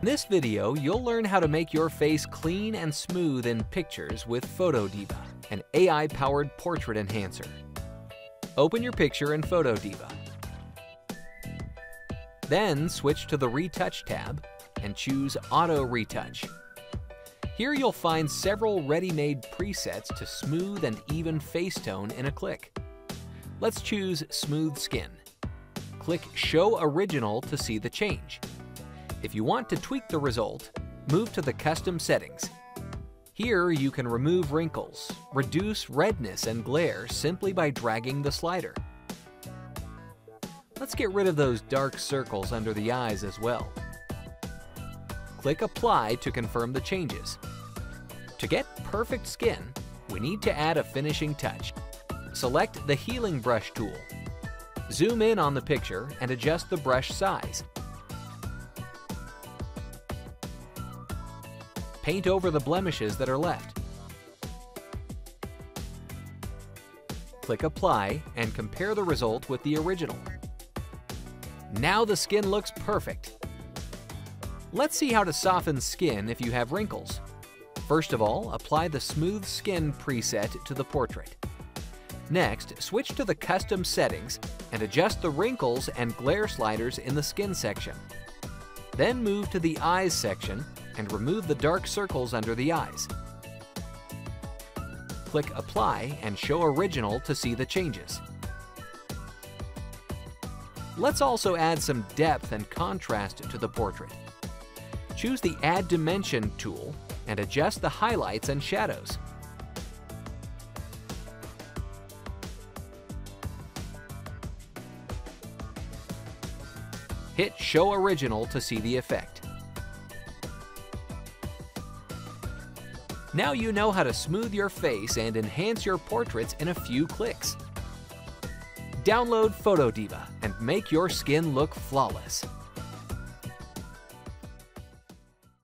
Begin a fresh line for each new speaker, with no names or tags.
In this video, you'll learn how to make your face clean and smooth in pictures with PhotoDiva, an AI-powered portrait enhancer. Open your picture in PhotoDiva. Then switch to the Retouch tab and choose Auto Retouch. Here you'll find several ready-made presets to smooth and even face tone in a click. Let's choose Smooth Skin. Click Show Original to see the change. If you want to tweak the result, move to the Custom Settings. Here you can remove wrinkles, reduce redness and glare simply by dragging the slider. Let's get rid of those dark circles under the eyes as well. Click Apply to confirm the changes. To get perfect skin, we need to add a finishing touch. Select the Healing Brush tool. Zoom in on the picture and adjust the brush size. Paint over the blemishes that are left. Click Apply and compare the result with the original. Now the skin looks perfect. Let's see how to soften skin if you have wrinkles. First of all, apply the Smooth Skin preset to the portrait. Next, switch to the Custom Settings and adjust the wrinkles and glare sliders in the skin section. Then move to the Eyes section and remove the dark circles under the eyes. Click Apply and Show Original to see the changes. Let's also add some depth and contrast to the portrait. Choose the Add Dimension tool and adjust the highlights and shadows. Hit Show Original to see the effect. Now you know how to smooth your face and enhance your portraits in a few clicks. Download PhotoDiva and make your skin look flawless.